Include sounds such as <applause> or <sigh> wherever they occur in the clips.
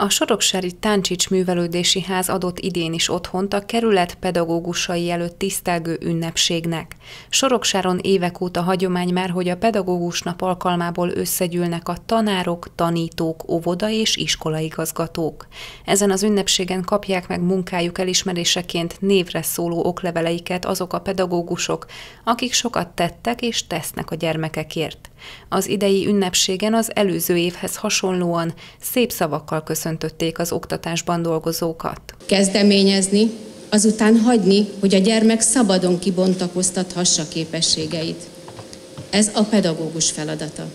A Soroksári Táncsics Művelődési Ház adott idén is otthont a kerület pedagógusai előtt tisztelgő ünnepségnek. Soroksáron évek óta hagyomány már, hogy a pedagógus nap alkalmából összegyűlnek a tanárok, tanítók, óvoda és iskolaigazgatók. Ezen az ünnepségen kapják meg munkájuk elismeréseként névre szóló okleveleiket azok a pedagógusok, akik sokat tettek és tesznek a gyermekekért. Az idei ünnepségen az előző évhez hasonlóan szép szavakkal köszöntötték az oktatásban dolgozókat. Kezdeményezni, azután hagyni, hogy a gyermek szabadon kibontakoztathassa képességeit. Ez a pedagógus feladata.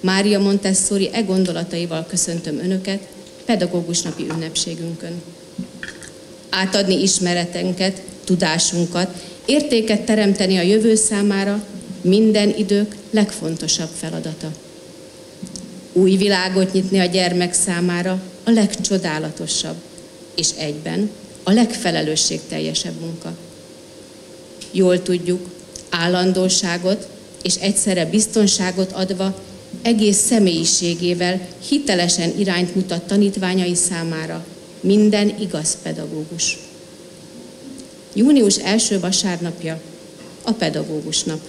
Mária Montessori e gondolataival köszöntöm Önöket pedagógus napi ünnepségünkön. Átadni ismeretenket, tudásunkat, értéket teremteni a jövő számára, minden idők legfontosabb feladata. Új világot nyitni a gyermek számára a legcsodálatosabb, és egyben a legfelelősségteljesebb munka. Jól tudjuk, állandóságot és egyszerre biztonságot adva egész személyiségével hitelesen irányt mutat tanítványai számára minden igaz pedagógus. Június első vasárnapja a pedagógus nap.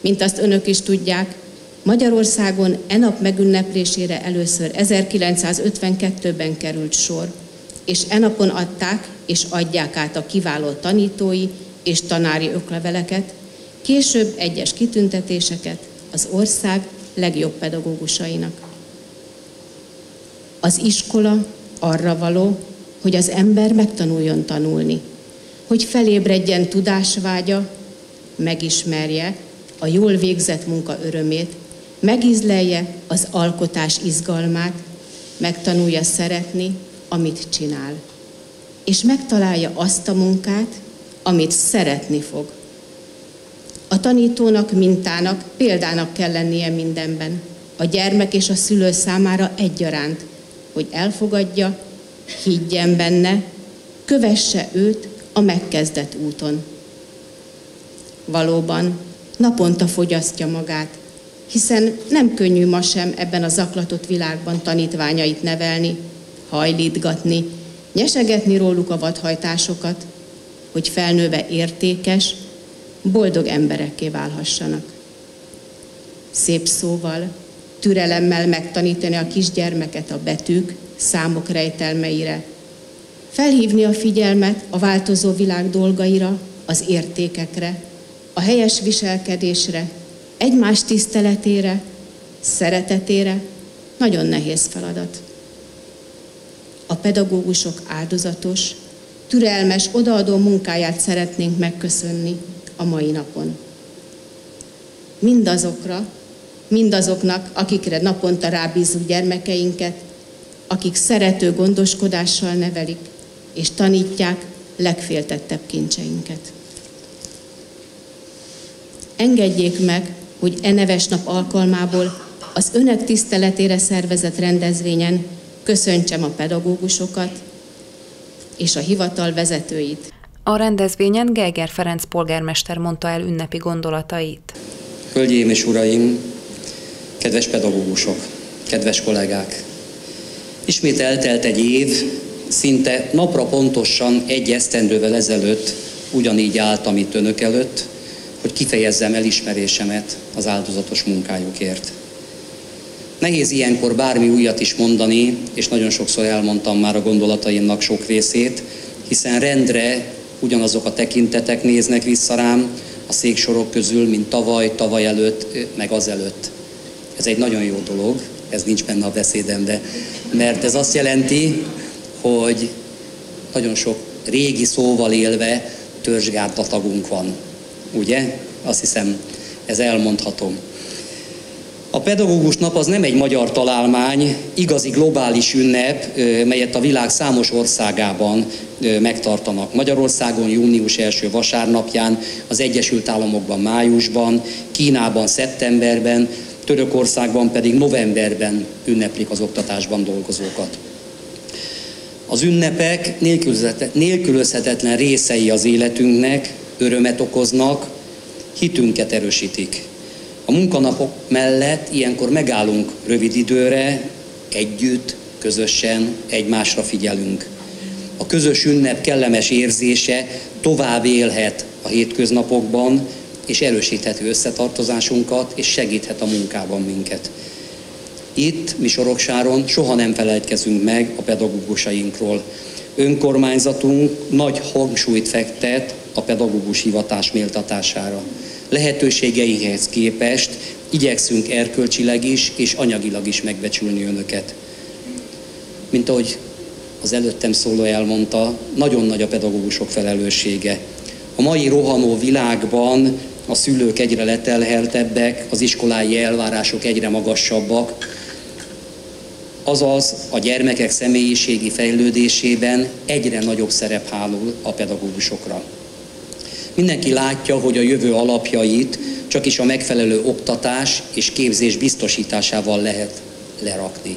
Mint azt önök is tudják, Magyarországon e nap megünneplésére először 1952-ben került sor, és e napon adták és adják át a kiváló tanítói és tanári ökleveleket, később egyes kitüntetéseket az ország legjobb pedagógusainak. Az iskola arra való, hogy az ember megtanuljon tanulni, hogy felébredjen tudásvágya, megismerje, a jól végzett munka örömét, megízlelje az alkotás izgalmát, megtanulja szeretni, amit csinál. És megtalálja azt a munkát, amit szeretni fog. A tanítónak, mintának, példának kell lennie mindenben, a gyermek és a szülő számára egyaránt, hogy elfogadja, higgyen benne, kövesse őt a megkezdett úton. Valóban naponta fogyasztja magát, hiszen nem könnyű ma sem ebben a zaklatott világban tanítványait nevelni, hajlítgatni, nyesegetni róluk a vadhajtásokat, hogy felnőve értékes, boldog emberekké válhassanak. Szép szóval, türelemmel megtanítani a kisgyermeket a betűk, számok rejtelmeire, felhívni a figyelmet a változó világ dolgaira, az értékekre, a helyes viselkedésre, egymás tiszteletére, szeretetére nagyon nehéz feladat. A pedagógusok áldozatos, türelmes, odaadó munkáját szeretnénk megköszönni a mai napon. Mindazokra, mindazoknak, akikre naponta rábízunk gyermekeinket, akik szerető gondoskodással nevelik és tanítják legféltettebb kincseinket. Engedjék meg, hogy e neves nap alkalmából az önök tiszteletére szervezett rendezvényen köszöntsem a pedagógusokat és a hivatal vezetőit. A rendezvényen Geiger Ferenc polgármester mondta el ünnepi gondolatait. Hölgyeim és uraim, kedves pedagógusok, kedves kollégák! Ismét eltelt egy év, szinte napra pontosan egy esztendővel ezelőtt ugyanígy álltam itt önök előtt, hogy kifejezzem elismerésemet az áldozatos munkájukért. Nehéz ilyenkor bármi újat is mondani, és nagyon sokszor elmondtam már a gondolataimnak sok részét, hiszen rendre ugyanazok a tekintetek néznek vissza rám a széksorok közül, mint tavaly, tavaly előtt, meg az előtt. Ez egy nagyon jó dolog, ez nincs benne a beszédembe, mert ez azt jelenti, hogy nagyon sok régi szóval élve törzsgártatagunk van ugye? Azt hiszem, ez elmondható. A pedagógus nap az nem egy magyar találmány, igazi globális ünnep, melyet a világ számos országában megtartanak. Magyarországon június első vasárnapján, az Egyesült Államokban májusban, Kínában szeptemberben, Törökországban pedig novemberben ünneplik az oktatásban dolgozókat. Az ünnepek nélkülözhetetlen részei az életünknek, örömet okoznak, hitünket erősítik. A munkanapok mellett ilyenkor megállunk rövid időre, együtt, közösen egymásra figyelünk. A közös ünnep kellemes érzése tovább élhet a hétköznapokban, és erősítheti összetartozásunkat, és segíthet a munkában minket. Itt, mi Soroksáron soha nem felejtkezünk meg a pedagógusainkról. Önkormányzatunk nagy hangsúlyt fektet a pedagógus hivatás méltatására. Lehetőségeihez képest igyekszünk erkölcsileg is és anyagilag is megbecsülni önöket. Mint ahogy az előttem szóló elmondta, nagyon nagy a pedagógusok felelőssége. A mai rohanó világban a szülők egyre letelheltebbek, az iskolái elvárások egyre magasabbak, azaz a gyermekek személyiségi fejlődésében egyre nagyobb szerep hálul a pedagógusokra. Mindenki látja, hogy a jövő alapjait csak is a megfelelő oktatás és képzés biztosításával lehet lerakni.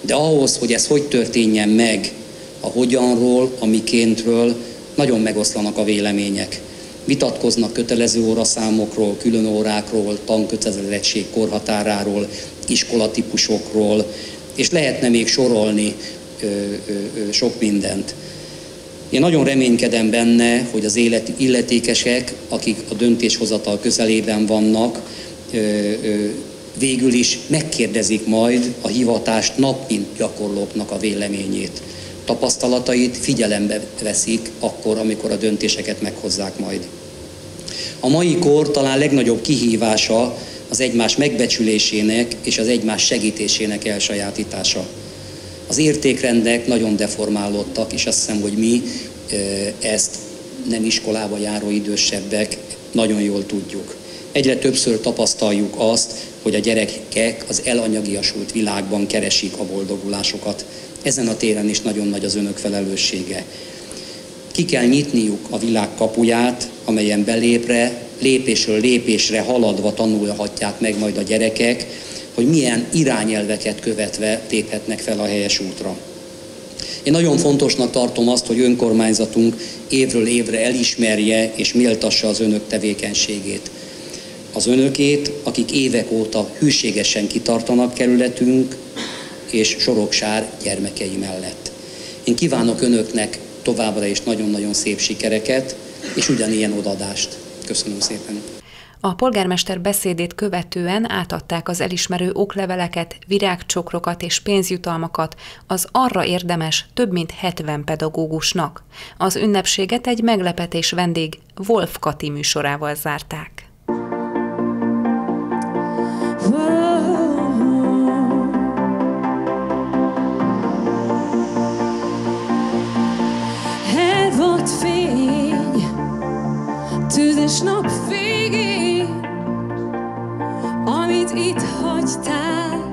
De ahhoz, hogy ez hogy történjen meg, a hogyanról, a mikéntről, nagyon megoszlanak a vélemények. Vitatkoznak kötelező óraszámokról, külön órákról, tankötelezettség korhatáráról, iskolatípusokról, és lehetne még sorolni ö, ö, ö, sok mindent. Én nagyon reménykedem benne, hogy az élet, illetékesek, akik a döntéshozatal közelében vannak, végül is megkérdezik majd a hivatást nap mint gyakorlóknak a véleményét. Tapasztalatait figyelembe veszik akkor, amikor a döntéseket meghozzák majd. A mai kor talán legnagyobb kihívása az egymás megbecsülésének és az egymás segítésének elsajátítása. Az értékrendek nagyon deformálódtak, és azt hiszem, hogy mi ezt nem iskolába járó idősebbek nagyon jól tudjuk. Egyre többször tapasztaljuk azt, hogy a gyerekek az elanyagiasult világban keresik a boldogulásokat. Ezen a téren is nagyon nagy az önök felelőssége. Ki kell nyitniuk a világ kapuját, amelyen belépre, lépésről lépésre haladva tanulhatják meg majd a gyerekek, hogy milyen irányelveket követve léphetnek fel a helyes útra. Én nagyon fontosnak tartom azt, hogy önkormányzatunk évről évre elismerje és méltassa az önök tevékenységét. Az önökét, akik évek óta hűségesen kitartanak kerületünk és Soroksár gyermekei mellett. Én kívánok önöknek továbbra is nagyon-nagyon szép sikereket, és ugyanilyen odadást. Köszönöm szépen! A polgármester beszédét követően átadták az elismerő okleveleket, virágcsokrokat és pénzjutalmakat az arra érdemes több mint 70 pedagógusnak. Az ünnepséget egy meglepetés vendég Wolf Kati műsorával zárták. tüzes nap végén, hagytál,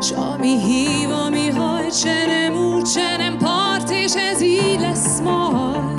s ami hív, ami hajt, se nem út, se nem part, és ez így lesz majd,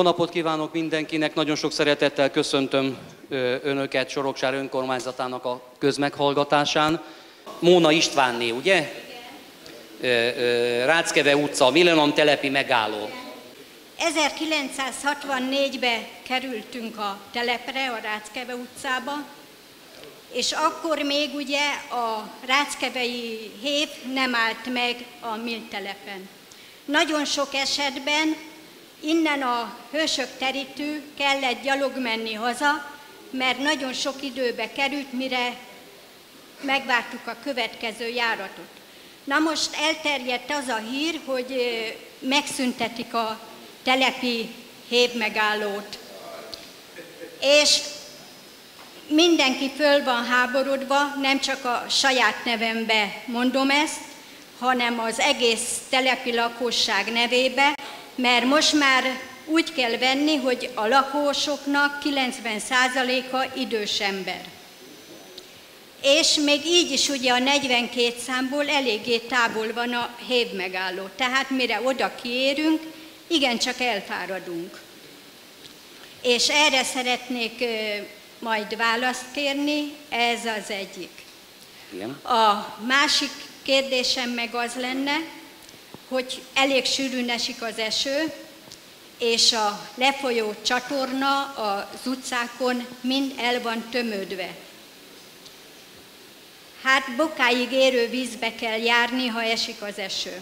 Jó napot kívánok mindenkinek, nagyon sok szeretettel köszöntöm Önöket Soroksár önkormányzatának a közmeghallgatásán. Móna Istvánné, ugye? Ráckeve utca, Milenon telepi megálló. 1964-ben kerültünk a telepre, a Ráckeve utcába, és akkor még ugye a Ráckevei hép nem állt meg a Mill telepen. Nagyon sok esetben innen a hősök terítő kellett gyalog menni haza, mert nagyon sok időbe került, mire megvártuk a következő járatot. Na most elterjedt az a hír, hogy megszüntetik a telepi hévmegállót. És mindenki föl van háborodva, nem csak a saját nevembe mondom ezt, hanem az egész telepi lakosság nevébe, mert most már úgy kell venni, hogy a lakósoknak 90%-a idős ember. És még így is ugye a 42 számból eléggé távol van a hévmegálló. Tehát mire oda kiérünk, igencsak elfáradunk. És erre szeretnék majd választ kérni, ez az egyik. Igen. A másik kérdésem meg az lenne, hogy elég sűrűn esik az eső, és a lefolyó csatorna az utcákon mind el van tömődve. Hát bokáig érő vízbe kell járni, ha esik az eső.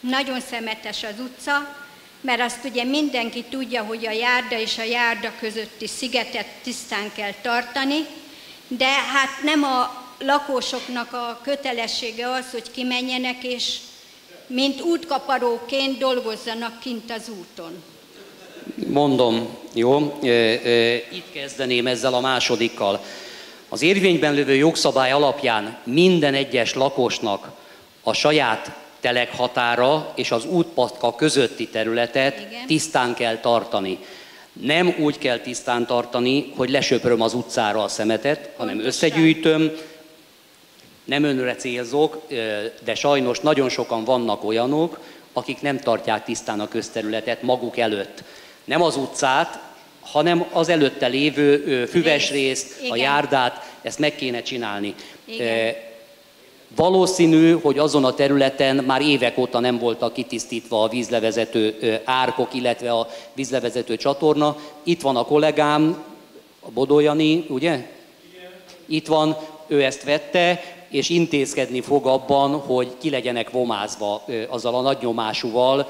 Nagyon szemetes az utca, mert azt ugye mindenki tudja, hogy a járda és a járda közötti szigetet tisztán kell tartani, de hát nem a lakósoknak a kötelessége az, hogy kimenjenek és mint útkaparóként dolgozzanak kint az úton. Mondom, jó? Itt kezdeném ezzel a másodikkal. Az érvényben lévő jogszabály alapján minden egyes lakosnak a saját telekhatára és az útpatka közötti területet Igen. tisztán kell tartani. Nem úgy kell tisztán tartani, hogy lesöpröm az utcára a szemetet, Pontosan. hanem összegyűjtöm, nem önre célzok, de sajnos nagyon sokan vannak olyanok, akik nem tartják tisztán a közterületet maguk előtt. Nem az utcát, hanem az előtte lévő füves részt, a járdát, ezt meg kéne csinálni. Igen. Valószínű, hogy azon a területen már évek óta nem voltak kitisztítva a vízlevezető árkok, illetve a vízlevezető csatorna. Itt van a kollégám, a Bodolyani, ugye? Igen. Itt van, ő ezt vette, és intézkedni fog abban, hogy ki legyenek vomázva azzal a nagy nyomásúval,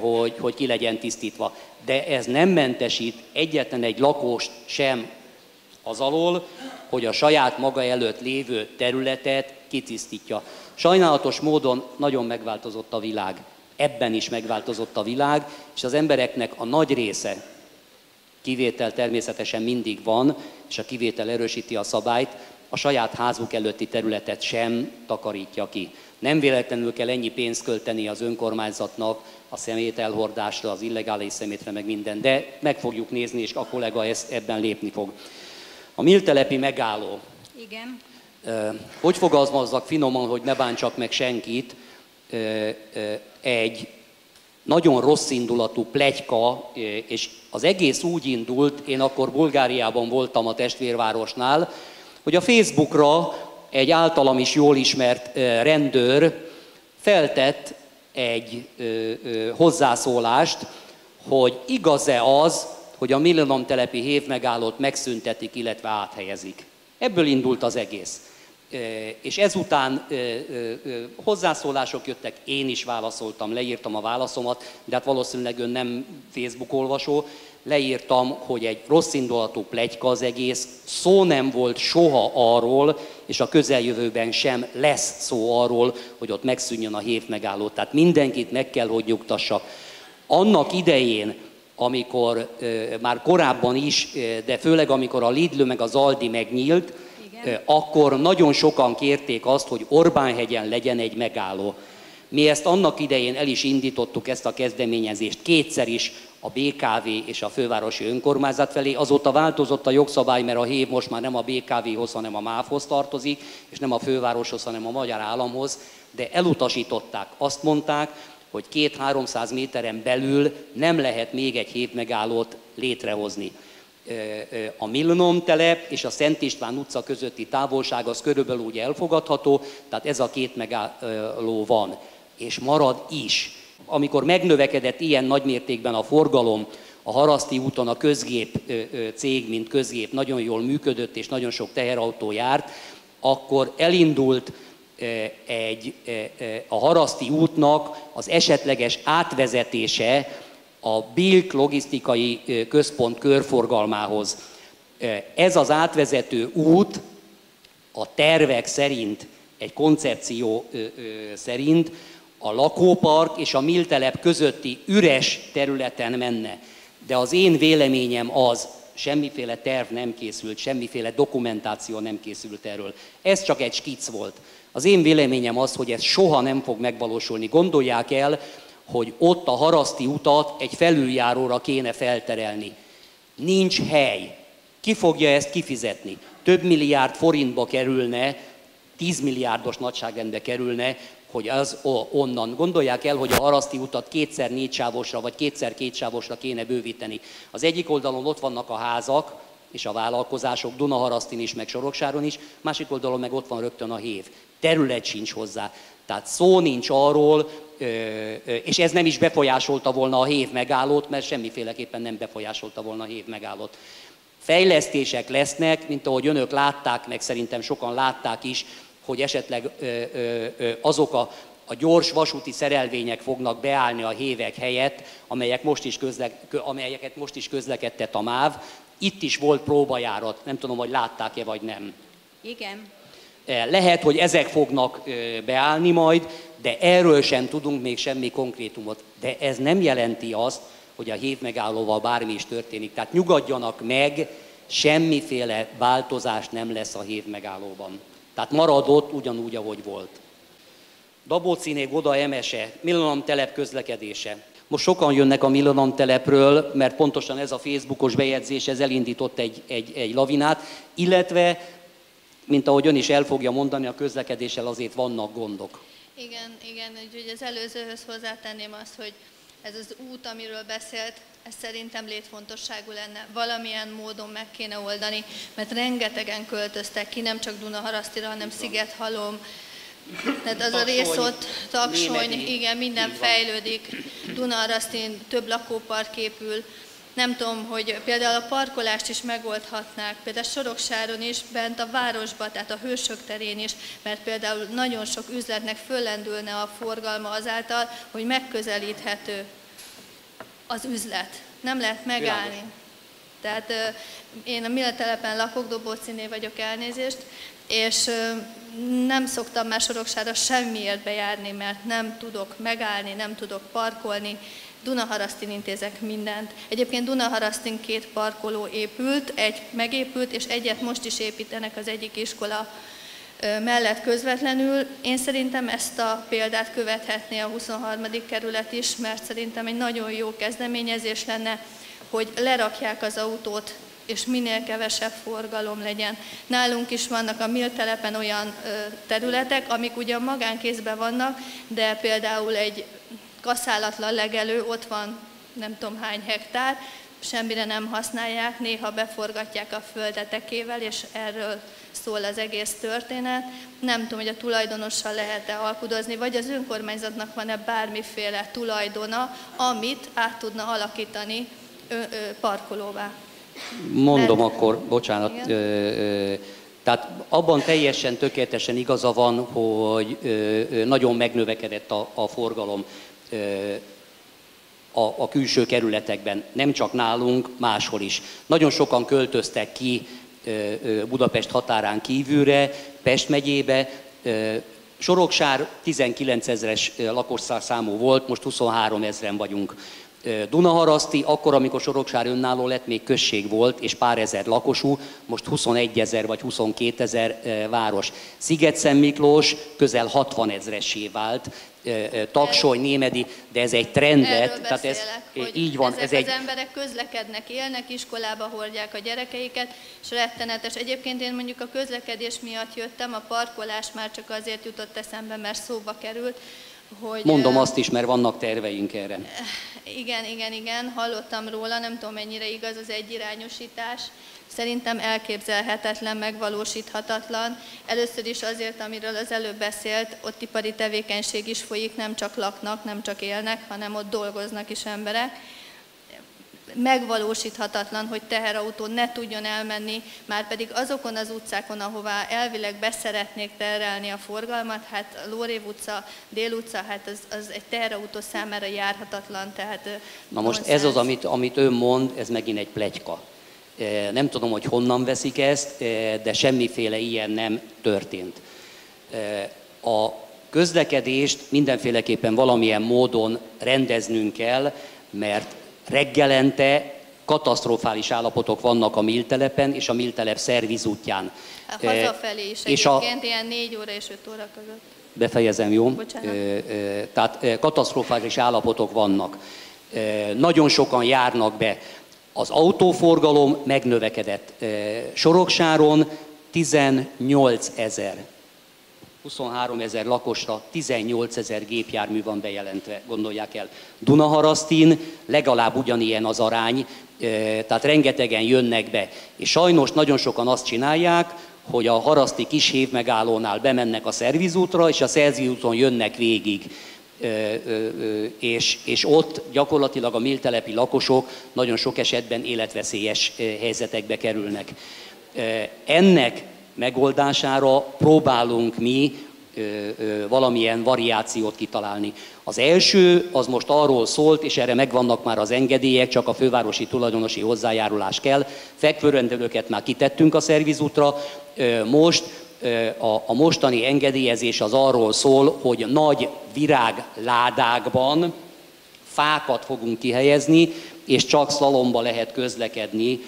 hogy, hogy ki legyen tisztítva. De ez nem mentesít egyetlen egy lakost sem az alól, hogy a saját maga előtt lévő területet kitisztítja. Sajnálatos módon nagyon megváltozott a világ. Ebben is megváltozott a világ, és az embereknek a nagy része, kivétel természetesen mindig van, és a kivétel erősíti a szabályt, a saját házuk előtti területet sem takarítja ki. Nem véletlenül kell ennyi pénzt költeni az önkormányzatnak a szemét elhordásra, az illegális szemétre, meg minden, de meg fogjuk nézni, és a kollega ezt, ebben lépni fog. A Miltelepi megálló. Igen. Hogy fogalmazzak finoman, hogy ne bántsak meg senkit, egy nagyon rossz indulatú plegyka, és az egész úgy indult, én akkor Bulgáriában voltam a testvérvárosnál, hogy a Facebookra egy általam is jól ismert rendőr feltett egy hozzászólást, hogy igaz-e az, hogy a Millennium telepi hévmegállót megszüntetik, illetve áthelyezik. Ebből indult az egész. És ezután hozzászólások jöttek, én is válaszoltam, leírtam a válaszomat, de hát valószínűleg ön nem Facebook olvasó, leírtam, hogy egy rossz indulatú plegyka az egész, szó nem volt soha arról, és a közeljövőben sem lesz szó arról, hogy ott megszűnjön a hév megálló. Tehát mindenkit meg kell, hogy nyugtassak. Annak idején, amikor már korábban is, de főleg amikor a Lidl meg az Aldi megnyílt, Igen. akkor nagyon sokan kérték azt, hogy Orbánhegyen legyen egy megálló. Mi ezt annak idején el is indítottuk, ezt a kezdeményezést kétszer is a BKV és a fővárosi önkormányzat felé. Azóta változott a jogszabály, mert a HÉV most már nem a BKV-hoz, hanem a MÁV-hoz tartozik, és nem a fővároshoz, hanem a magyar államhoz, de elutasították. Azt mondták, hogy két-háromszáz méteren belül nem lehet még egy hévmegállót létrehozni. A Milnom telep és a Szent István utca közötti távolság az körülbelül úgy elfogadható, tehát ez a két megálló van, és marad is. Amikor megnövekedett ilyen nagymértékben a forgalom, a Haraszti úton a közgép cég, mint közgép nagyon jól működött, és nagyon sok teherautó járt, akkor elindult egy, a Haraszti útnak az esetleges átvezetése a Bilk logisztikai központ körforgalmához. Ez az átvezető út a tervek szerint, egy koncepció szerint a lakópark és a Miltelep közötti üres területen menne. De az én véleményem az, semmiféle terv nem készült, semmiféle dokumentáció nem készült erről. Ez csak egy skic volt. Az én véleményem az, hogy ez soha nem fog megvalósulni. Gondolják el, hogy ott a haraszti utat egy felüljáróra kéne felterelni. Nincs hely. Ki fogja ezt kifizetni? Több milliárd forintba kerülne, 10 milliárdos nagyságrendbe kerülne, hogy az onnan. Gondolják el, hogy a haraszti utat kétszer négy sávosra, vagy kétszer két sávosra kéne bővíteni. Az egyik oldalon ott vannak a házak, és a vállalkozások, Dunaharasztin is, meg Soroksáron is, másik oldalon meg ott van rögtön a hév. Terület sincs hozzá. Tehát szó nincs arról, és ez nem is befolyásolta volna a hév megállót, mert semmiféleképpen nem befolyásolta volna a hév megállót. Fejlesztések lesznek, mint ahogy önök látták, meg szerintem sokan látták is, hogy esetleg azok a, a gyors vasúti szerelvények fognak beállni a hévek helyett, amelyek most is közle, amelyeket most is közlekedtet a MÁV. Itt is volt próbajárat, nem tudom, hogy látták-e vagy nem. Igen. Lehet, hogy ezek fognak beállni majd, de erről sem tudunk még semmi konkrétumot. De ez nem jelenti azt, hogy a hév megállóval bármi is történik. Tehát nyugodjanak meg, semmiféle változás nem lesz a hév megállóban. Tehát maradott ugyanúgy, ahogy volt. Dabóciné, Goda, Emese, Milanom telep közlekedése. Most sokan jönnek a Milanom telepről, mert pontosan ez a Facebookos bejegyzés, ez elindított egy, egy, egy lavinát, illetve, mint ahogy ön is el fogja mondani, a közlekedéssel azért vannak gondok. Igen, igen, úgyhogy az előzőhöz hozzátenném azt, hogy ez az út, amiről beszélt, ez szerintem létfontosságú lenne. Valamilyen módon meg kéne oldani, mert rengetegen költöztek ki, nem csak Dunaharasztira, hanem Szigethalom, tehát az a rész ott, Taksony, igen, minden fejlődik. Dunaharasztin több lakópark épül, nem tudom, hogy például a parkolást is megoldhatnák, például Soroksáron is, bent a városban, tehát a Hősök terén is, mert például nagyon sok üzletnek föllendülne a forgalma azáltal, hogy megközelíthető az üzlet. Nem lehet megállni. Világos. Tehát én a Milletelepen lakok, Dobóciné vagyok elnézést, és nem szoktam már Soroksára semmiért bejárni, mert nem tudok megállni, nem tudok parkolni, Dunaharasztin intézek mindent. Egyébként Dunaharasztin két parkoló épült, egy megépült, és egyet most is építenek az egyik iskola mellett közvetlenül. Én szerintem ezt a példát követhetné a 23. kerület is, mert szerintem egy nagyon jó kezdeményezés lenne, hogy lerakják az autót és minél kevesebb forgalom legyen. Nálunk is vannak a Mill telepen olyan területek, amik ugyan magánkézben vannak, de például egy kaszálatlan legelő, ott van nem tudom hány hektár, semmire nem használják, néha beforgatják a földetekével, és erről szól az egész történet. Nem tudom, hogy a tulajdonossal lehet-e alkudozni, vagy az önkormányzatnak van-e bármiféle tulajdona, amit át tudna alakítani ö, ö, parkolóvá. Mondom Mert, akkor, bocsánat, ö, ö, tehát abban teljesen tökéletesen igaza van, hogy ö, ö, nagyon megnövekedett a, a forgalom a, a külső kerületekben, nem csak nálunk, máshol is. Nagyon sokan költöztek ki Budapest határán kívülre, Pest megyébe, Soroksár 19 ezeres lakosszámú volt, most 23 ezeren vagyunk. Dunaharaszti, akkor, amikor Soroksár önálló lett, még község volt, és pár ezer lakosú, most 21 ezer vagy 22 ezer város. Sziget Miklós közel 60 ezresé vált, taksony, némedi, de ez egy trendet, tehát ez így van. Ezek ez az egy... emberek közlekednek, élnek, iskolába hordják a gyerekeiket, és rettenetes. Egyébként én mondjuk a közlekedés miatt jöttem, a parkolás már csak azért jutott eszembe, mert szóba került, hogy... Mondom azt is, mert vannak terveink erre. Igen, igen, igen, hallottam róla, nem tudom mennyire igaz az egyirányosítás. Szerintem elképzelhetetlen, megvalósíthatatlan. Először is azért, amiről az előbb beszélt, ott ipari tevékenység is folyik, nem csak laknak, nem csak élnek, hanem ott dolgoznak is emberek megvalósíthatatlan, hogy teherautó ne tudjon elmenni, már pedig azokon az utcákon, ahová elvileg beszeretnék terelni a forgalmat, hát Lórév utca, Dél utca, hát az, az egy teherautó számára járhatatlan. Tehát Na most ez az, amit, amit ön mond, ez megint egy plegyka. Nem tudom, hogy honnan veszik ezt, de semmiféle ilyen nem történt. A közlekedést mindenféleképpen valamilyen módon rendeznünk kell, mert reggelente katasztrofális állapotok vannak a Miltelepen és a Miltelep szervizútján. Hazafelé is és a... ilyen 4 óra és 5 óra között. Befejezem, jó? Bocsánat. Tehát katasztrofális állapotok vannak. Nagyon sokan járnak be. Az autóforgalom megnövekedett. Soroksáron 18 ezer 23 ezer lakosra 18 ezer gépjármű van bejelentve, gondolják el. Dunaharasztin legalább ugyanilyen az arány, tehát rengetegen jönnek be. És sajnos nagyon sokan azt csinálják, hogy a haraszti kis megállónál bemennek a szervizútra, és a szervizúton jönnek végig. És, és ott gyakorlatilag a méltelepi lakosok nagyon sok esetben életveszélyes helyzetekbe kerülnek. Ennek megoldására próbálunk mi valamilyen variációt kitalálni. Az első, az most arról szólt, és erre megvannak már az engedélyek, csak a fővárosi tulajdonosi hozzájárulás kell. Fekvőrendelőket már kitettünk a szervizútra, most a, a mostani engedélyezés az arról szól, hogy nagy virágládákban fákat fogunk kihelyezni, és csak szalomba lehet közlekedni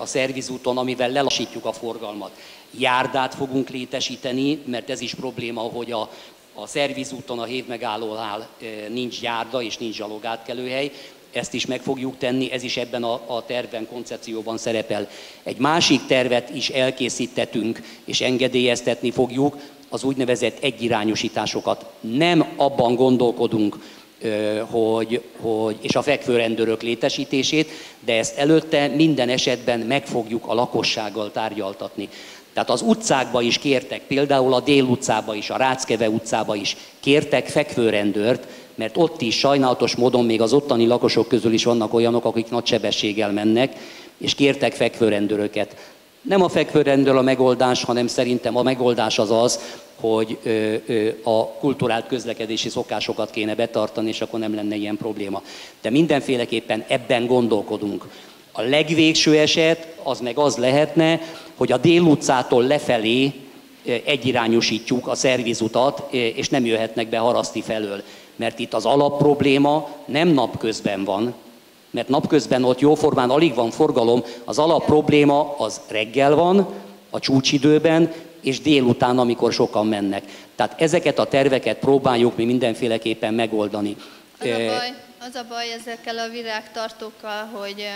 a szervizúton, amivel lelassítjuk a forgalmat járdát fogunk létesíteni, mert ez is probléma, hogy a, a szervizúton, a hévmegállónál e, nincs járda és nincs zsalogátkelőhely, ezt is meg fogjuk tenni, ez is ebben a, a terven, koncepcióban szerepel. Egy másik tervet is elkészítettünk és engedélyeztetni fogjuk, az úgynevezett egyirányosításokat. Nem abban gondolkodunk, hogy, hogy, és a fekvőrendőrök létesítését, de ezt előtte minden esetben meg fogjuk a lakossággal tárgyaltatni. Tehát az utcákba is kértek, például a Dél utcába is, a Ráckeve utcába is kértek fekvőrendőrt, mert ott is sajnálatos módon még az ottani lakosok közül is vannak olyanok, akik nagy sebességgel mennek, és kértek fekvőrendőröket. Nem a fekvőrendőr a megoldás, hanem szerintem a megoldás az az, hogy ö, ö, a kulturált közlekedési szokásokat kéne betartani, és akkor nem lenne ilyen probléma. De mindenféleképpen ebben gondolkodunk. A legvégső eset az meg az lehetne, hogy a Dél utcától lefelé egyirányosítjuk a szervizutat, és nem jöhetnek be Haraszti felől. Mert itt az alapprobléma nem napközben van, mert napközben ott jóformán alig van forgalom, az alapprobléma az reggel van, a csúcsidőben, és délután, amikor sokan mennek. Tehát ezeket a terveket próbáljuk mi mindenféleképpen megoldani. Az a baj, az a baj ezekkel a virágtartókkal, hogy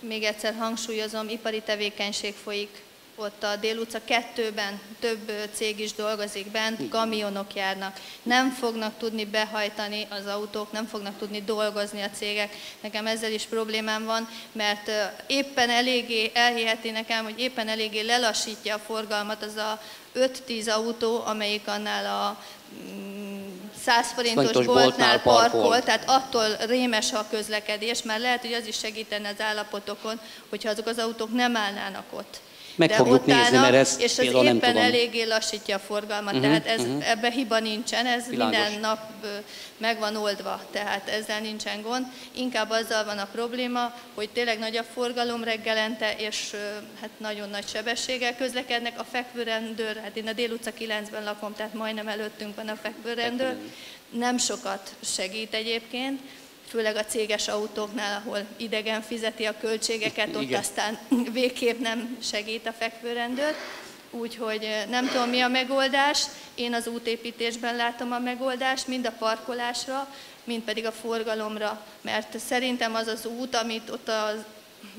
még egyszer hangsúlyozom, ipari tevékenység folyik ott a Dél utca kettőben több cég is dolgozik bent, kamionok járnak. Nem fognak tudni behajtani az autók, nem fognak tudni dolgozni a cégek. Nekem ezzel is problémám van, mert éppen eléggé, elhiheti nekem, hogy éppen eléggé lelassítja a forgalmat az a 5-10 autó, amelyik annál a 100 mm, forintos boltnál parkol, tehát attól rémes a közlekedés, mert lehet, hogy az is segítene az állapotokon, hogyha azok az autók nem állnának ott meg de fogjuk utána, nézni, mert ez És az éppen nem tudom. eléggé lassítja a forgalmat, uh-huh, tehát ez, uh-huh. ebbe hiba nincsen, ez Világos. minden nap meg van oldva, tehát ezzel nincsen gond. Inkább azzal van a probléma, hogy tényleg nagy a forgalom reggelente, és hát nagyon nagy sebességgel közlekednek. A fekvőrendőr, hát én a Dél utca 9-ben lakom, tehát majdnem előttünk van a fekvőrendőr, nem sokat segít egyébként, főleg a céges autóknál, ahol idegen fizeti a költségeket, ott Igen. aztán <laughs> végképp nem segít a fekvőrendőr. Úgyhogy nem tudom, mi a megoldás. Én az útépítésben látom a megoldást, mind a parkolásra, mind pedig a forgalomra, mert szerintem az az út, amit ott a,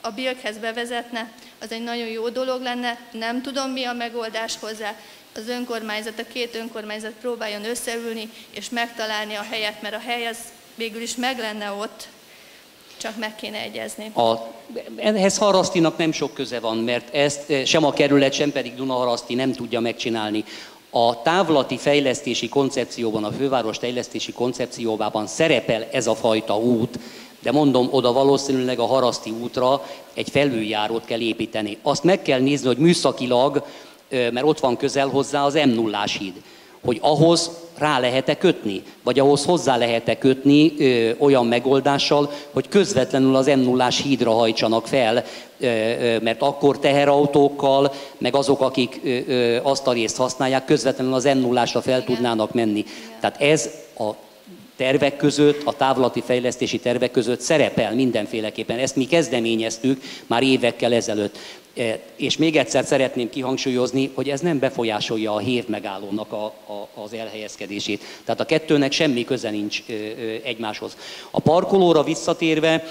a Bilkhez bevezetne, az egy nagyon jó dolog lenne. Nem tudom, mi a megoldás hozzá, az önkormányzat, a két önkormányzat próbáljon összeülni és megtalálni a helyet, mert a hely az végül is meg lenne ott, csak meg kéne egyezni. A, ehhez Harasztinak nem sok köze van, mert ezt eh, sem a kerület, sem pedig Dunaharaszti nem tudja megcsinálni. A távlati fejlesztési koncepcióban, a főváros fejlesztési koncepcióban szerepel ez a fajta út, de mondom, oda valószínűleg a Haraszti útra egy felüljárót kell építeni. Azt meg kell nézni, hogy műszakilag, mert ott van közel hozzá az m 0 híd, hogy ahhoz rá lehet-e kötni, vagy ahhoz hozzá lehet-e kötni ö, olyan megoldással, hogy közvetlenül az m 0 hídra hajtsanak fel, ö, ö, mert akkor teherautókkal, meg azok, akik ö, ö, azt a részt használják, közvetlenül az m 0 fel tudnának menni. Tehát ez a tervek között, a távlati fejlesztési tervek között szerepel mindenféleképpen. Ezt mi kezdeményeztük már évekkel ezelőtt. E, és még egyszer szeretném kihangsúlyozni, hogy ez nem befolyásolja a hév megállónak a, a, az elhelyezkedését. Tehát a kettőnek semmi köze nincs egymáshoz. A parkolóra visszatérve,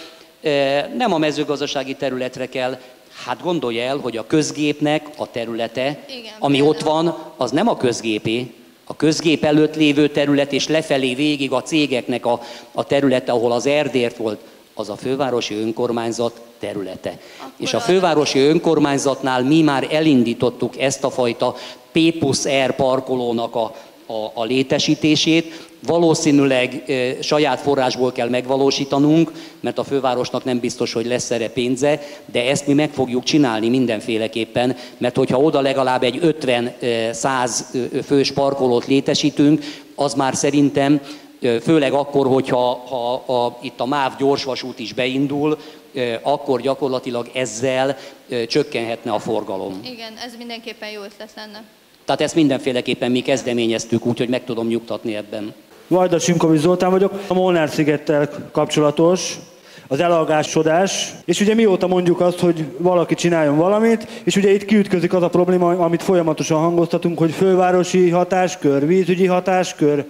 nem a mezőgazdasági területre kell, hát gondolja el, hogy a közgépnek a területe, Igen, ami például. ott van, az nem a közgépé, a közgép előtt lévő terület, és lefelé végig a cégeknek a, a területe, ahol az Erdért volt, az a fővárosi önkormányzat területe. Akkor és a fővárosi önkormányzatnál mi már elindítottuk ezt a fajta P plusz R parkolónak a, a, a létesítését. Valószínűleg saját forrásból kell megvalósítanunk, mert a fővárosnak nem biztos, hogy lesz erre pénze, de ezt mi meg fogjuk csinálni mindenféleképpen, mert hogyha oda legalább egy 50-100 fős parkolót létesítünk, az már szerintem főleg akkor, hogyha ha, a, itt a MÁV gyorsvasút is beindul, akkor gyakorlatilag ezzel csökkenhetne a forgalom. Igen, ez mindenképpen jó ötlet lenne. Tehát ezt mindenféleképpen mi kezdeményeztük, úgyhogy meg tudom nyugtatni ebben. Vajda Simkovics Zoltán vagyok, a Molnár szigettel kapcsolatos az elalgásodás, és ugye mióta mondjuk azt, hogy valaki csináljon valamit, és ugye itt kiütközik az a probléma, amit folyamatosan hangoztatunk, hogy fővárosi hatáskör, vízügyi hatáskör,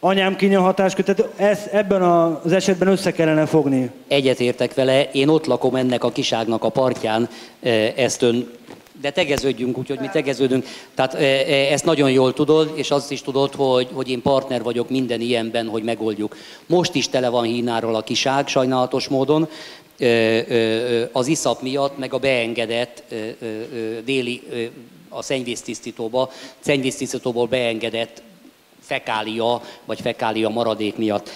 anyám kínja hatáskör, tehát ezt, ebben az esetben össze kellene fogni. Egyetértek vele, én ott lakom ennek a kiságnak a partján, ezt ön de tegeződjünk, úgyhogy mi tegeződünk. Tehát ezt nagyon jól tudod, és azt is tudod, hogy, hogy én partner vagyok minden ilyenben, hogy megoldjuk. Most is tele van Hínáról a kiság, sajnálatos módon, az iszap miatt, meg a beengedett déli, a szennyvíztisztítóba, szennyvíztisztítóból beengedett fekália, vagy fekália maradék miatt.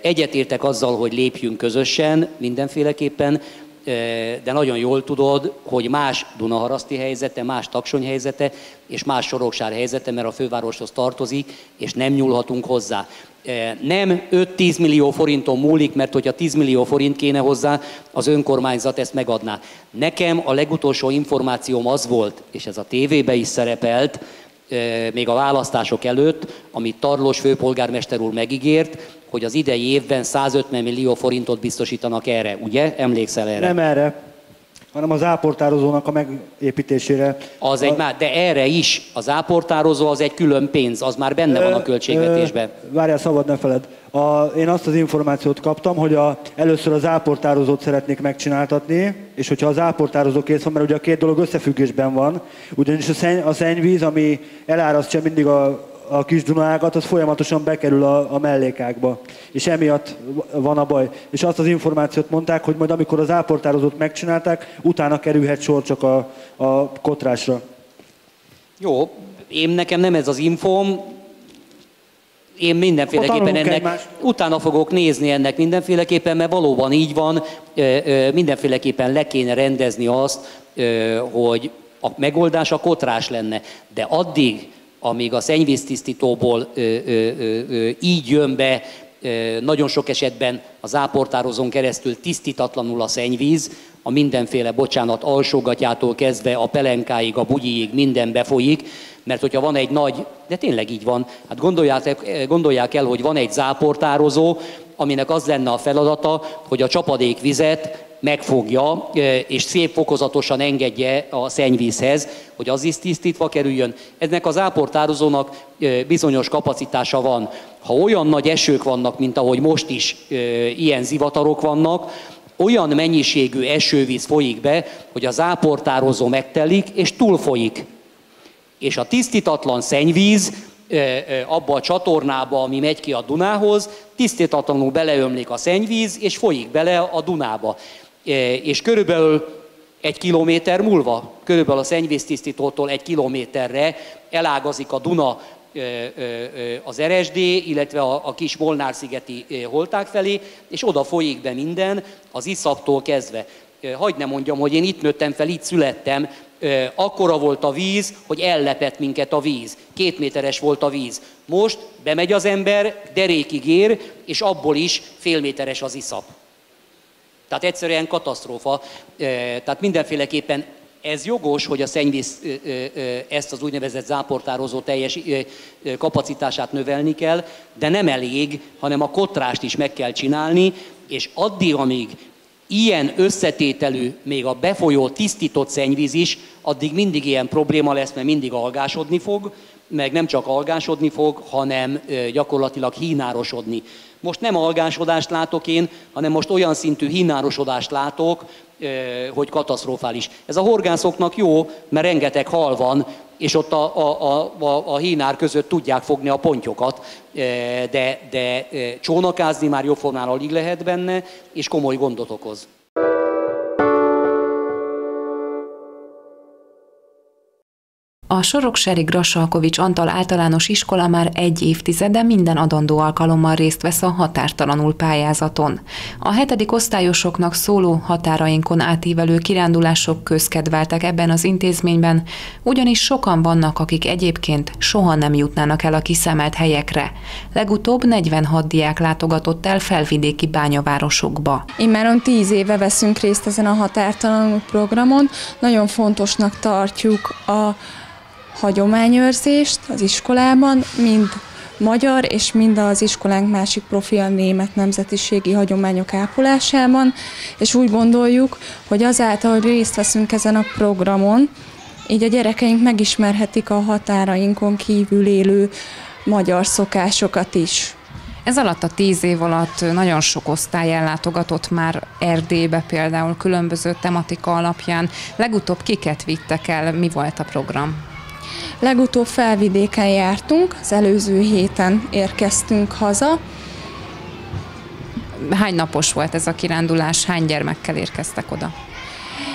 Egyetértek azzal, hogy lépjünk közösen mindenféleképpen, de nagyon jól tudod, hogy más Dunaharaszti helyzete, más Taksony helyzete, és más Soroksár helyzete, mert a fővároshoz tartozik, és nem nyúlhatunk hozzá. Nem 5-10 millió forinton múlik, mert hogyha 10 millió forint kéne hozzá, az önkormányzat ezt megadná. Nekem a legutolsó információm az volt, és ez a tévébe is szerepelt, még a választások előtt, amit Tarlós főpolgármester úr megígért, hogy az idei évben 150 millió forintot biztosítanak erre, ugye? Emlékszel erre? Nem erre, hanem az áportározónak a megépítésére. Az egy már, de erre is az áportározó az egy külön pénz, az már benne van a költségvetésben. Várjál, szabad ne feled. A, én azt az információt kaptam, hogy a, először az áportározót szeretnék megcsináltatni, és hogyha az áportározó kész van, mert ugye a két dolog összefüggésben van, ugyanis a, szenny, a szennyvíz, ami elárasztja mindig a, a kis Dunágat, az folyamatosan bekerül a, a mellékákba. És emiatt van a baj. És azt az információt mondták, hogy majd amikor az áportározót megcsinálták, utána kerülhet sor csak a, a kotrásra. Jó, én nekem nem ez az infóm, én mindenféleképpen ennek, utána fogok nézni ennek mindenféleképpen, mert valóban így van, mindenféleképpen le kéne rendezni azt, hogy a megoldás a kotrás lenne. De addig, amíg a szennyvíztisztítóból így jön be, nagyon sok esetben az áportározón keresztül tisztítatlanul a szennyvíz, a mindenféle, bocsánat, alsógatjától kezdve a pelenkáig, a bugyiig minden befolyik, mert hogyha van egy nagy, de tényleg így van, hát gondolják, gondolják el, hogy van egy záportározó, aminek az lenne a feladata, hogy a csapadékvizet megfogja, és szép fokozatosan engedje a szennyvízhez, hogy az is tisztítva kerüljön. Ennek az áportározónak bizonyos kapacitása van. Ha olyan nagy esők vannak, mint ahogy most is ilyen zivatarok vannak, olyan mennyiségű esővíz folyik be, hogy az áportározó megtelik és túlfolyik És a tisztítatlan szennyvíz abba a csatornába, ami megy ki a Dunához, tisztítatlanul beleömlik a szennyvíz, és folyik bele a Dunába. És körülbelül egy kilométer múlva, körülbelül a szennyvíztisztítótól egy kilométerre elágazik a Duna az RSD, illetve a, a kis Molnár-szigeti holták felé, és oda folyik be minden, az iszaptól kezdve. Hagy ne mondjam, hogy én itt nőttem fel, itt születtem, akkora volt a víz, hogy ellepett minket a víz. Két méteres volt a víz. Most bemegy az ember, derékig ér, és abból is fél méteres az iszap. Tehát egyszerűen katasztrófa. Tehát mindenféleképpen ez jogos, hogy a szennyvíz ezt az úgynevezett záportározó teljes kapacitását növelni kell, de nem elég, hanem a kotrást is meg kell csinálni, és addig, amíg ilyen összetételű, még a befolyó tisztított szennyvíz is, addig mindig ilyen probléma lesz, mert mindig algásodni fog, meg nem csak algásodni fog, hanem gyakorlatilag hínárosodni. Most nem algásodást látok én, hanem most olyan szintű hínárosodást látok, hogy katasztrofális. Ez a horgászoknak jó, mert rengeteg hal van, és ott a, a, a, a hínár között tudják fogni a pontyokat, de, de csónakázni már jobbformán alig lehet benne, és komoly gondot okoz. A Soroksári Grassalkovics Antal általános iskola már egy évtizede minden adandó alkalommal részt vesz a határtalanul pályázaton. A hetedik osztályosoknak szóló határainkon átívelő kirándulások közkedveltek ebben az intézményben, ugyanis sokan vannak, akik egyébként soha nem jutnának el a kiszemelt helyekre. Legutóbb 46 diák látogatott el felvidéki bányavárosokba. Én már 10 éve veszünk részt ezen a határtalanul programon. Nagyon fontosnak tartjuk a hagyományőrzést az iskolában, mind magyar és mind az iskolánk másik profil német nemzetiségi hagyományok ápolásában, és úgy gondoljuk, hogy azáltal, hogy részt veszünk ezen a programon, így a gyerekeink megismerhetik a határainkon kívül élő magyar szokásokat is. Ez alatt a tíz év alatt nagyon sok osztály ellátogatott már Erdélybe például különböző tematika alapján. Legutóbb kiket vittek el, mi volt a program? Legutóbb felvidéken jártunk, az előző héten érkeztünk haza. Hány napos volt ez a kirándulás, hány gyermekkel érkeztek oda?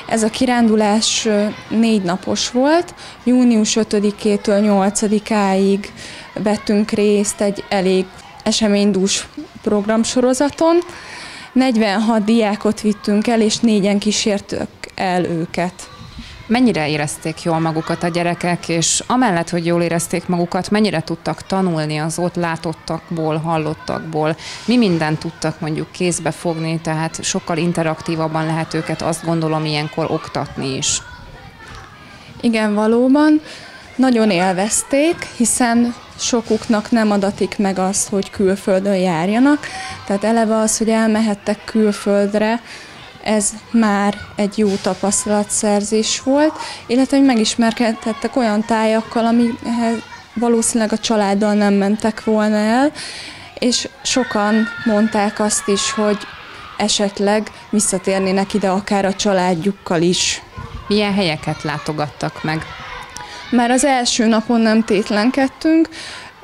Ez a kirándulás négy napos volt, június 5-től 8-áig vettünk részt egy elég eseménydús programsorozaton. 46 diákot vittünk el, és négyen kísértük el őket. Mennyire érezték jól magukat a gyerekek, és amellett, hogy jól érezték magukat, mennyire tudtak tanulni az ott látottakból, hallottakból? Mi mindent tudtak mondjuk kézbe fogni, tehát sokkal interaktívabban lehet őket azt gondolom ilyenkor oktatni is. Igen, valóban. Nagyon élvezték, hiszen sokuknak nem adatik meg az, hogy külföldön járjanak. Tehát eleve az, hogy elmehettek külföldre, ez már egy jó tapasztalatszerzés volt, illetve hogy megismerkedhettek olyan tájakkal, amihez valószínűleg a családdal nem mentek volna el, és sokan mondták azt is, hogy esetleg visszatérnének ide akár a családjukkal is. Milyen helyeket látogattak meg? Már az első napon nem tétlenkedtünk,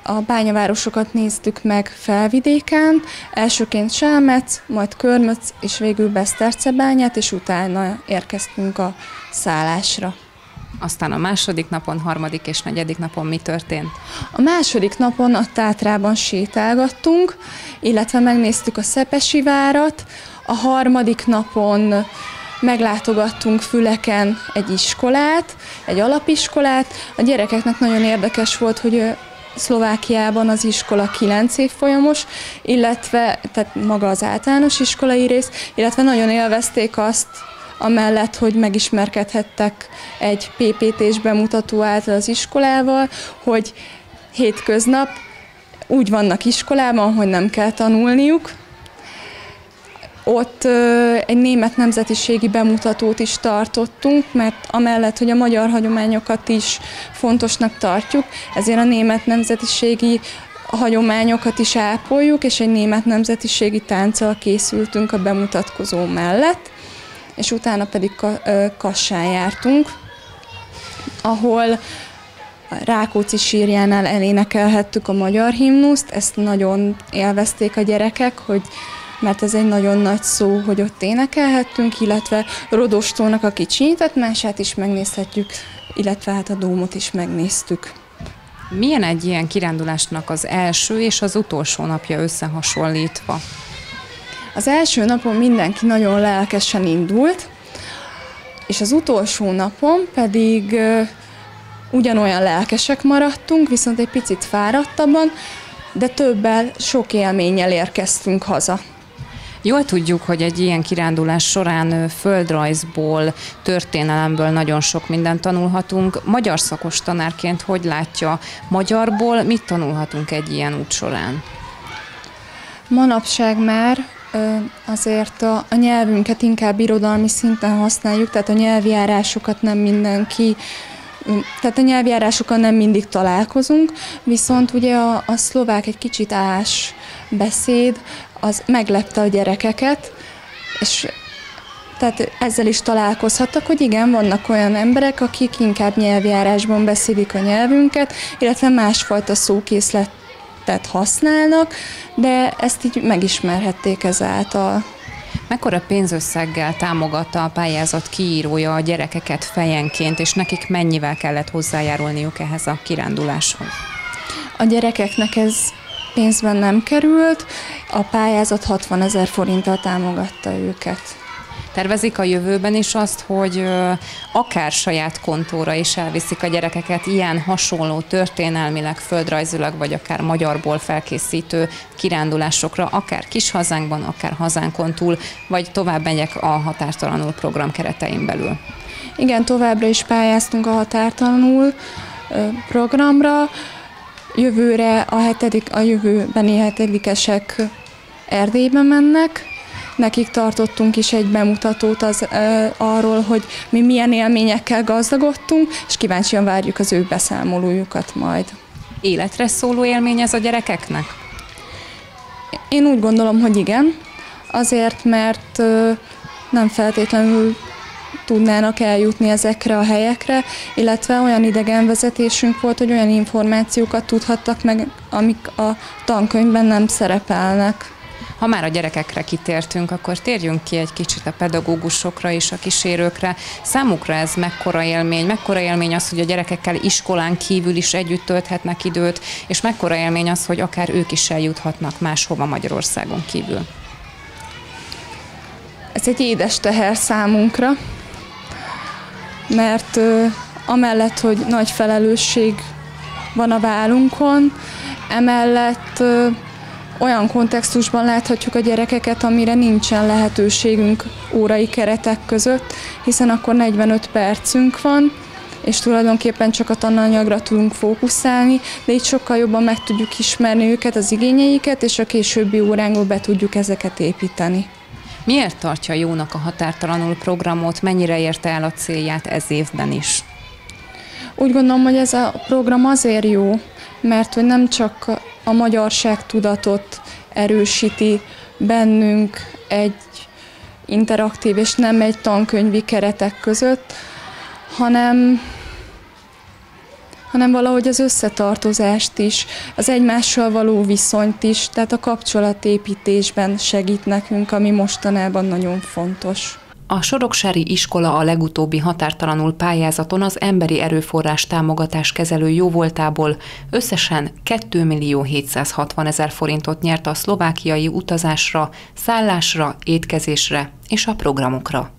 a bányavárosokat néztük meg felvidéken, elsőként Sámec, majd Körmöc, és végül Besztercebányát, és utána érkeztünk a szállásra. Aztán a második napon, harmadik és negyedik napon mi történt? A második napon a Tátrában sétálgattunk, illetve megnéztük a Szepesi várat. A harmadik napon meglátogattunk Füleken egy iskolát, egy alapiskolát. A gyerekeknek nagyon érdekes volt, hogy Szlovákiában az iskola 9 év folyamos, illetve tehát maga az általános iskolai rész, illetve nagyon élvezték azt, amellett, hogy megismerkedhettek egy PPT-s bemutató által az iskolával, hogy hétköznap úgy vannak iskolában, hogy nem kell tanulniuk, ott egy német nemzetiségi bemutatót is tartottunk, mert amellett, hogy a magyar hagyományokat is fontosnak tartjuk, ezért a német nemzetiségi hagyományokat is ápoljuk, és egy német nemzetiségi tánccal készültünk a bemutatkozó mellett, és utána pedig Kassán jártunk, ahol Rákóczi sírjánál elénekelhettük a magyar himnuszt, ezt nagyon élvezték a gyerekek, hogy mert ez egy nagyon nagy szó, hogy ott énekelhettünk, illetve Rodostónak a kicsinyített mását is megnézhetjük, illetve hát a dómot is megnéztük. Milyen egy ilyen kirándulásnak az első és az utolsó napja összehasonlítva? Az első napon mindenki nagyon lelkesen indult, és az utolsó napon pedig ugyanolyan lelkesek maradtunk, viszont egy picit fáradtabban, de többel, sok élménnyel érkeztünk haza. Jól tudjuk, hogy egy ilyen kirándulás során földrajzból, történelemből nagyon sok mindent tanulhatunk. Magyar szakos tanárként hogy látja magyarból, mit tanulhatunk egy ilyen út során? Manapság már azért a, a nyelvünket inkább irodalmi szinten használjuk, tehát a nyelvjárásokat nem mindenki tehát a nyelvjárásokkal nem mindig találkozunk, viszont ugye a, a szlovák egy kicsit ás beszéd, az meglepte a gyerekeket, és tehát ezzel is találkozhattak, hogy igen, vannak olyan emberek, akik inkább nyelvjárásban beszélik a nyelvünket, illetve másfajta szókészletet használnak, de ezt így megismerhették ezáltal. Mekkora pénzösszeggel támogatta a pályázat kiírója a gyerekeket fejenként, és nekik mennyivel kellett hozzájárulniuk ehhez a kiránduláshoz? A gyerekeknek ez pénzben nem került, a pályázat 60 ezer forinttal támogatta őket. Tervezik a jövőben is azt, hogy akár saját kontóra is elviszik a gyerekeket ilyen hasonló történelmileg, földrajzilag, vagy akár magyarból felkészítő kirándulásokra, akár kis hazánkban, akár hazánkon túl, vagy tovább megyek a határtalanul program keretein belül. Igen, továbbra is pályáztunk a határtalanul programra. Jövőre a, hetedik, a jövőbeni hetedikesek Erdélybe mennek, nekik tartottunk is egy bemutatót az, uh, arról, hogy mi milyen élményekkel gazdagodtunk, és kíváncsian várjuk az ő beszámolójukat majd. Életre szóló élmény ez a gyerekeknek? Én úgy gondolom, hogy igen, azért, mert uh, nem feltétlenül tudnának eljutni ezekre a helyekre, illetve olyan idegenvezetésünk volt, hogy olyan információkat tudhattak meg, amik a tankönyvben nem szerepelnek. Ha már a gyerekekre kitértünk, akkor térjünk ki egy kicsit a pedagógusokra és a kísérőkre. Számukra ez mekkora élmény, mekkora élmény az, hogy a gyerekekkel iskolán kívül is együtt tölthetnek időt, és mekkora élmény az, hogy akár ők is eljuthatnak máshova Magyarországon kívül. Ez egy édes teher számunkra, mert amellett, hogy nagy felelősség van a vállunkon, emellett olyan kontextusban láthatjuk a gyerekeket, amire nincsen lehetőségünk órai keretek között, hiszen akkor 45 percünk van, és tulajdonképpen csak a tananyagra tudunk fókuszálni, de így sokkal jobban meg tudjuk ismerni őket, az igényeiket, és a későbbi óránkból be tudjuk ezeket építeni. Miért tartja jónak a határtalanul programot, mennyire érte el a célját ez évben is? Úgy gondolom, hogy ez a program azért jó, mert hogy nem csak a magyarság tudatot erősíti bennünk egy interaktív és nem egy tankönyvi keretek között, hanem hanem valahogy az összetartozást is, az egymással való viszonyt is, tehát a kapcsolatépítésben segít nekünk, ami mostanában nagyon fontos. A Soroksári iskola a legutóbbi határtalanul pályázaton az emberi erőforrás támogatás kezelő jóvoltából összesen 2 millió 760 ezer forintot nyert a szlovákiai utazásra, szállásra, étkezésre és a programokra.